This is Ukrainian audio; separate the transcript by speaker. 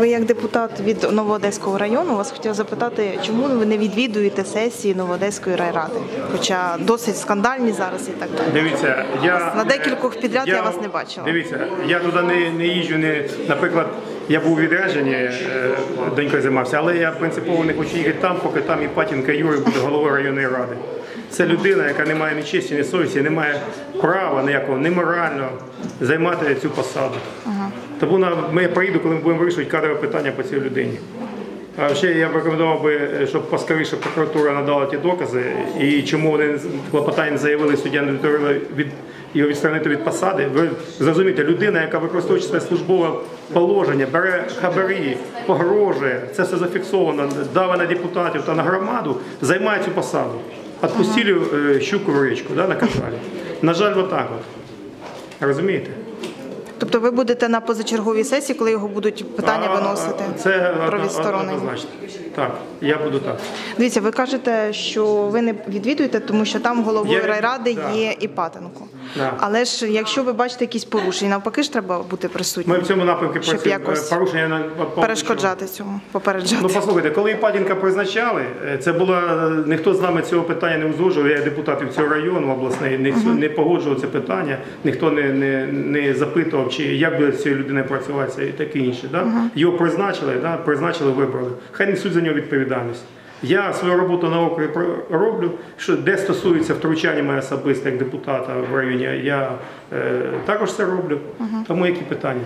Speaker 1: Ви як депутат від Новоодеського району вас хотіла запитати, чому ви не відвідуєте сесії Новоодеської райради? Хоча досить скандальні зараз і так далі.
Speaker 2: Дивіться, я
Speaker 1: На декількох підряд я вас не бачила.
Speaker 2: Дивіться, я туди не, не їжджу, не, наприклад, я був у відрядженні, е, донькою займався, але я принципово не хочу їхати там, поки там і Патінка Юрій буде головою районної ради. Це людина, яка не має ні честі, ні совісті, не має права ніякого, ні морально займати цю посаду. Тому на, ми приїду, коли ми будемо вирішувати кадрове питання по цій людині. А ще я б рекомендував би, щоб поскоріше прокуратура надала ті докази, і чому вони з- клопотання заявили суддя не від його відсторонити від посади. Ви зрозумієте, людина, яка використовує своє службове положення, бере хабарі, погрожує, це все зафіксовано, дави на депутатів та на громаду, займає цю посаду. Отпустили ага. щуку в річку, да, наказали. На жаль, отак от. Розумієте?
Speaker 1: Тобто ви будете на позачерговій сесії, коли його будуть питання
Speaker 2: А,
Speaker 1: виносити
Speaker 2: Це
Speaker 1: про відсторонення?
Speaker 2: однозначно. Так, я буду так.
Speaker 1: Дивіться, ви кажете, що ви не відвідуєте, тому що там головою
Speaker 2: Я-
Speaker 1: райради
Speaker 2: да.
Speaker 1: є Іпатенко.
Speaker 2: Да.
Speaker 1: Але ж якщо ви бачите якісь порушення, навпаки ж треба бути
Speaker 2: Ми в цьому напрямку
Speaker 1: Щоб якось
Speaker 2: порушення
Speaker 1: перешкоджати цьому, попереджати.
Speaker 2: Ну послухайте, коли Іпатінка призначали, е, це було ніхто з нами цього питання не узгоджував. Я депутатів цього району обласний не, цю- не погоджував це питання, ніхто не, не, не запитував, чи як буде з цією людиною працювати і таке інше. Да? Його призначили, да? призначили, вибрали. Хай несуть за нього відповідальність. Я свою роботу на окрузі роблю, що де стосується втручання моє особисте як депутата в районі, я е, також це роблю. Тому які питання?